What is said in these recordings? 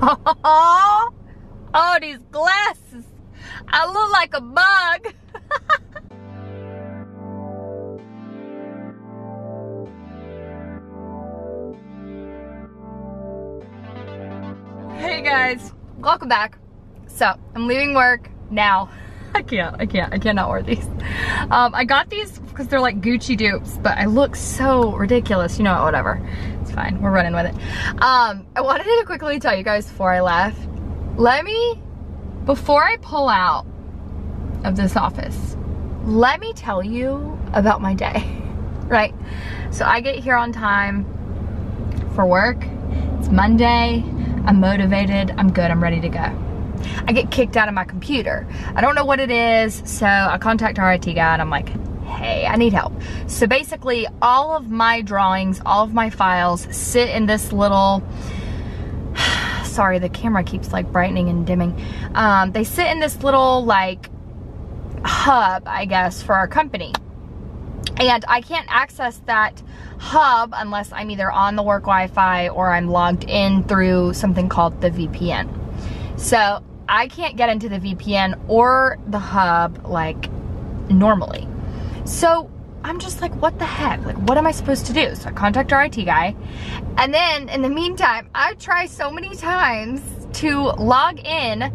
Oh, these glasses. I look like a bug. hey guys, welcome back. So, I'm leaving work now. I can't, I can't, I cannot wear these. Um, I got these because they're like Gucci dupes, but I look so ridiculous. You know what, whatever. It's fine, we're running with it. Um, I wanted to quickly tell you guys before I left, let me, before I pull out of this office, let me tell you about my day, right? So I get here on time for work. It's Monday, I'm motivated, I'm good, I'm ready to go. I get kicked out of my computer. I don't know what it is, so I contact our IT guy and I'm like, hey, I need help. So basically, all of my drawings, all of my files sit in this little, sorry, the camera keeps like brightening and dimming. Um, they sit in this little like hub, I guess, for our company. And I can't access that hub unless I'm either on the work Wi-Fi or I'm logged in through something called the VPN. So I can't get into the VPN or the hub like normally. So I'm just like, what the heck? Like, what am I supposed to do? So I contact our IT guy. And then in the meantime, I try so many times to log in,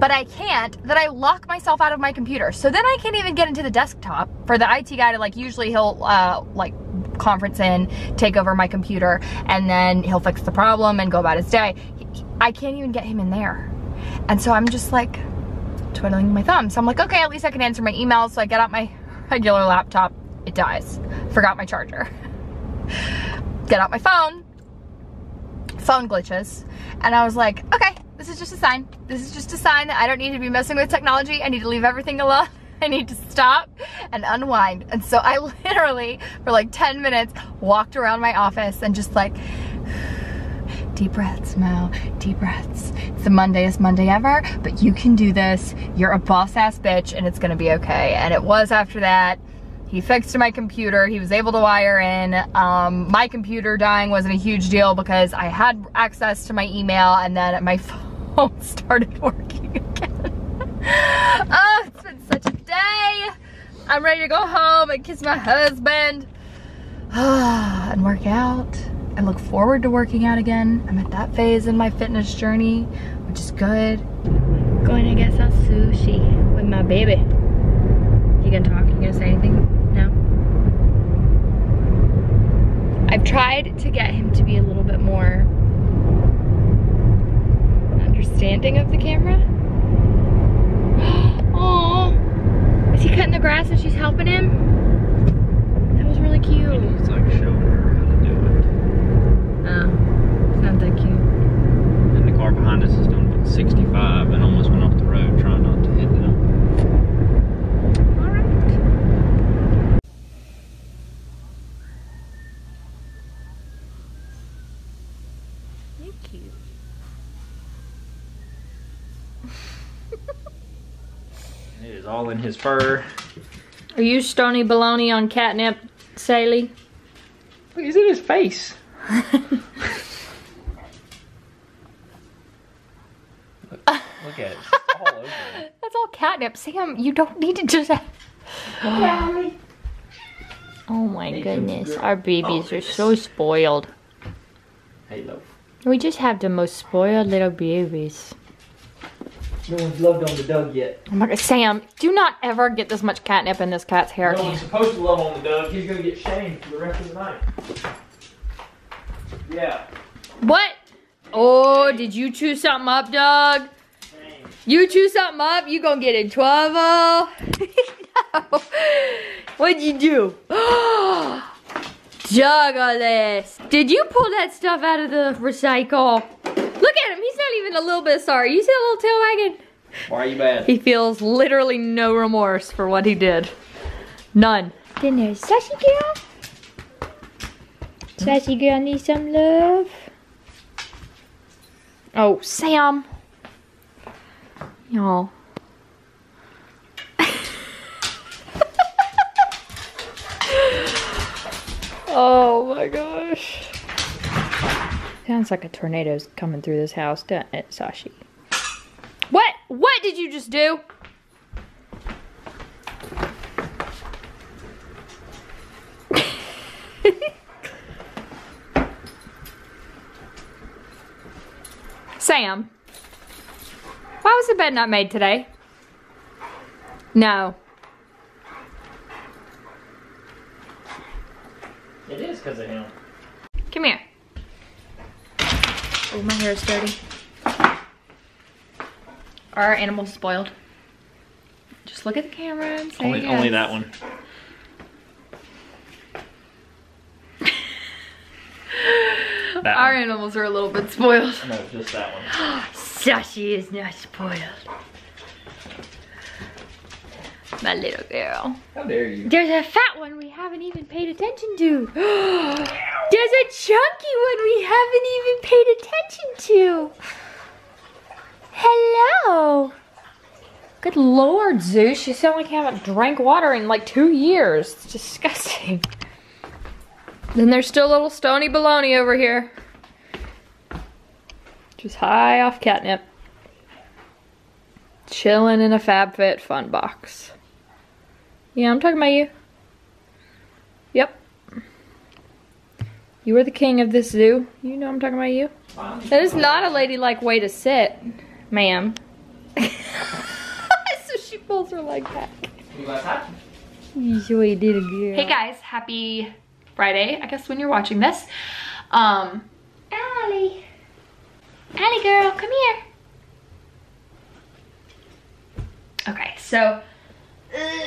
but I can't, that I lock myself out of my computer. So then I can't even get into the desktop for the IT guy to like, usually he'll uh, like conference in, take over my computer, and then he'll fix the problem and go about his day. I can't even get him in there. And so I'm just like twiddling my thumbs. So I'm like, okay, at least I can answer my emails. So I get out my regular laptop, it dies. Forgot my charger. Get out my phone, phone glitches. And I was like, okay, this is just a sign. This is just a sign that I don't need to be messing with technology. I need to leave everything alone. I need to stop and unwind. And so I literally, for like 10 minutes, walked around my office and just like, deep breaths, Mo, deep breaths. It's the Mondayest Monday ever, but you can do this. You're a boss ass bitch and it's gonna be okay. And it was after that. He fixed my computer. He was able to wire in. Um, my computer dying wasn't a huge deal because I had access to my email and then my phone started working again. oh, it's been such a day. I'm ready to go home and kiss my husband and work out. I look forward to working out again. I'm at that phase in my fitness journey, which is good. Going to get some sushi with my baby. You gonna talk? You gonna say anything? No? I've tried to get him to be a little bit more understanding of the camera. Oh, is he cutting the grass and she's helping him? That was really cute. It's like showing her how to do it. Oh, it's not that cute. And the car behind us is doing about 65 and almost went off the road trying not to hit them. All right. You're cute. It is all in his fur. Are you stony baloney on catnip, Sally? Look, it's in his face. look, look at it. All over. That's all catnip. Sam, you don't need to just. oh my Hey, goodness. Our babies Oh, are so spoiled. Halo. We just have the most spoiled little babies. No one's loved on the dog yet. Oh my god, Sam, do not ever get this much catnip in this cat's hair. No one's supposed to love on the dog. He's gonna get shamed for the rest of the night. Yeah. What? Oh, did you chew something up, dog? Shame. You chew something up, you gonna get in trouble. no. What'd you do? Juggle this. did you pull that stuff out of the recycle? Look at him, he's not even a little bit sorry. You see that little tail wagging? Why are you bad? He feels literally no remorse for what he did. None. Then there's Sassy Girl. Sassy Girl needs some love. Oh, Sam. Y'all. oh my gosh. Sounds like a tornado's coming through this house, doesn't it, Sashi? What? What did you just do? Sam, why was the bed not made today? No. It is because of him. Come here. My hair is dirty. Are our animals spoiled? Just look at the camera and say Only, yes. only that one. That Our one. animals are a little bit spoiled. No, just that one. Sashi is not spoiled. My little girl. How dare you? There's a fat one we haven't even paid attention to. There's a chunky one we haven't even paid attention to. Hello. Good lord, Zeus. You sound like you haven't drank water in like two years. It's disgusting. Then there's still a little stony baloney over here. Just high off catnip. Chilling in a FabFitFun box. Yeah, I'm talking about you. Yep. You are the king of this zoo. You know I'm talking about you. That is not a ladylike way to sit, ma'am. so she pulls her leg back. You guys happy? You sure did a girl. Hey guys, happy Friday, I guess when you're watching this. Um, Allie. Allie girl, come here. Okay, so, uh,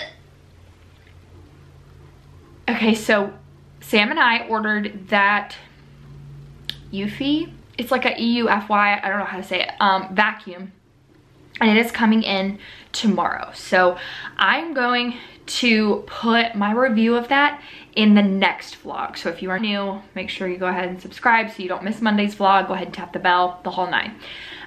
okay, so Sam and I ordered that Eufy. It's like a E-U-F-Y, I don't know how to say it, um, vacuum. And it is coming in tomorrow. So I'm going to put my review of that in the next vlog. So if you are new, make sure you go ahead and subscribe so you don't miss Monday's vlog. Go ahead and tap the bell, the whole nine.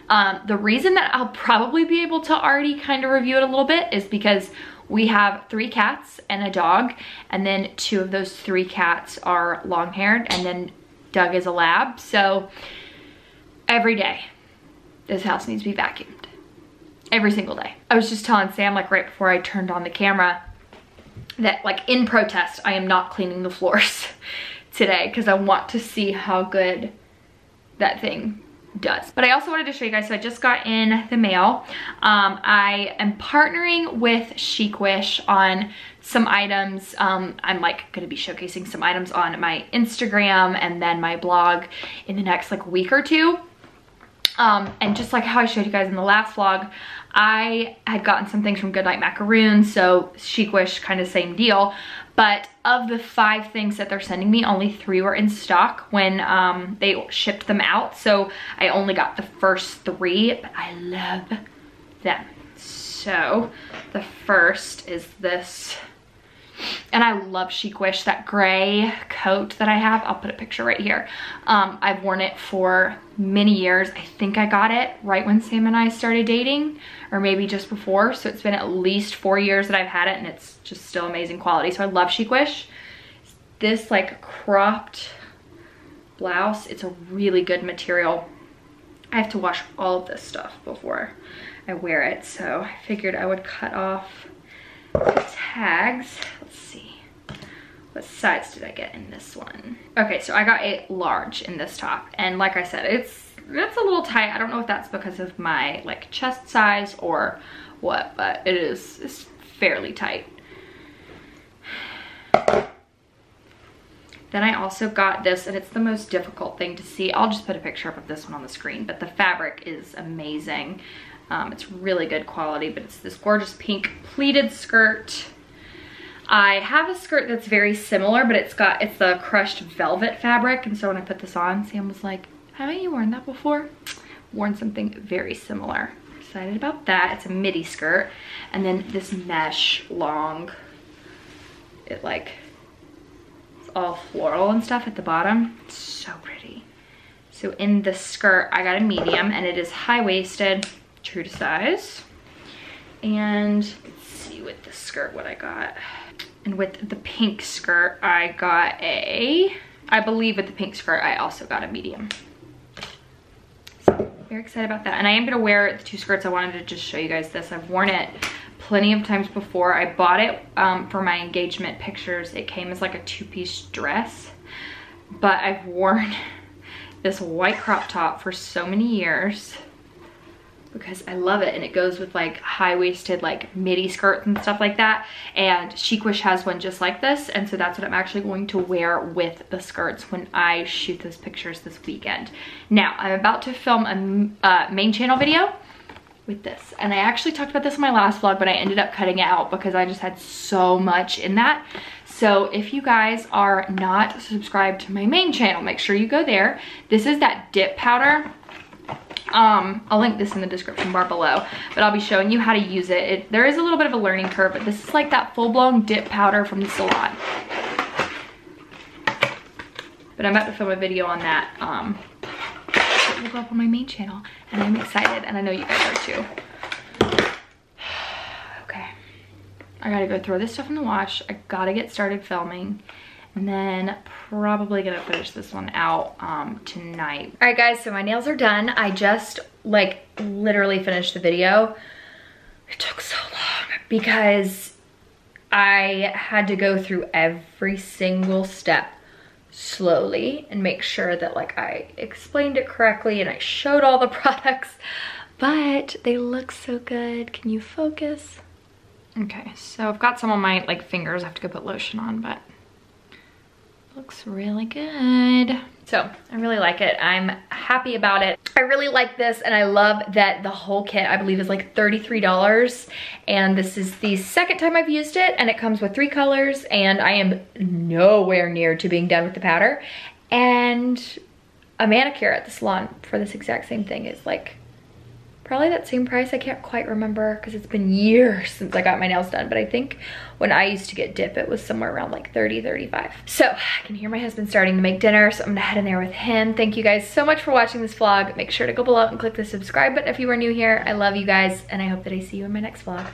Um, the reason that I'll probably be able to already kind of review it a little bit is because we have three cats and a dog, and then two of those three cats are long-haired, and then Doug is a lab. So every day, this house needs to be vacuumed. Every single day. I was just telling Sam, like right before I turned on the camera, that like in protest, I am not cleaning the floors today because I want to see how good that thing does. But I also wanted to show you guys, so I just got in the mail. Um, I am partnering with Chicwish on some items. Um, I'm like gonna be showcasing some items on my Instagram and then my blog in the next like week or two. Um, and just like how I showed you guys in the last vlog, I had gotten some things from Goodnight Macaroon, so Chicwish kind of same deal. But of the five things that they're sending me, only three were in stock when um, they shipped them out. So I only got the first three, but I love them. So the first is this and I love Chicwish, that gray coat that I have. I'll put a picture right here. Um, I've worn it for many years. I think I got it right when Sam and I started dating, or maybe just before. So it's been at least four years that I've had it, and it's just still amazing quality. So I love Chicwish. This like cropped blouse, it's a really good material. I have to wash all of this stuff before I wear it, so I figured I would cut off the tags. Let's see. What size did I get in this one? Okay, so I got a large in this top. And like I said, it's it's a little tight. I don't know if that's because of my like chest size or what, but it is it's fairly tight. Then I also got this, and it's the most difficult thing to see. I'll just put a picture up of this one on the screen, but the fabric is amazing. Um, it's really good quality, but it's this gorgeous pink pleated skirt. I have a skirt that's very similar, but it's got, it's the crushed velvet fabric. And so when I put this on, Sam was like, haven't you worn that before? Worn something very similar. Excited about that. It's a midi skirt. And then this mesh long, it like, it's all floral and stuff at the bottom. It's so pretty. So in the skirt, I got a medium and it is high-waisted, true to size. And with the skirt what I got. And with the pink skirt, I got a, I believe with the pink skirt, I also got a medium. So very excited about that. And I am gonna wear the two skirts. I wanted to just show you guys this. I've worn it plenty of times before. I bought it um, for my engagement pictures. It came as like a two-piece dress, but I've worn this white crop top for so many years because I love it and it goes with like high-waisted like midi skirts and stuff like that and Chicwish has one just like this and so that's what I'm actually going to wear with the skirts when I shoot those pictures this weekend. Now I'm about to film a uh, main channel video with this and I actually talked about this in my last vlog but I ended up cutting it out because I just had so much in that. So if you guys are not subscribed to my main channel, make sure you go there. This is that dip powder um, I'll link this in the description bar below, but I'll be showing you how to use it. it there is a little bit of a learning curve, but this is like that full-blown dip powder from the salon. But I'm about to film a video on that. Um, it will go up on my main channel, and I'm excited, and I know you guys are too. okay, I gotta go throw this stuff in the wash. I gotta get started filming and then probably gonna finish this one out um, tonight. All right guys, so my nails are done. I just like literally finished the video. It took so long because I had to go through every single step slowly and make sure that like I explained it correctly and I showed all the products, but they look so good. Can you focus? Okay, so I've got some on my like fingers. I have to go put lotion on, but Looks really good. So I really like it. I'm happy about it. I really like this and I love that the whole kit I believe is like $33 and this is the second time I've used it and it comes with three colors and I am nowhere near to being done with the powder and a manicure at the salon for this exact same thing is like probably that same price. I can't quite remember because it's been years since I got my nails done. But I think when I used to get dip, it was somewhere around like 30, 35. So I can hear my husband starting to make dinner. So I'm gonna head in there with him. Thank you guys so much for watching this vlog. Make sure to go below and click the subscribe button if you are new here. I love you guys and I hope that I see you in my next vlog.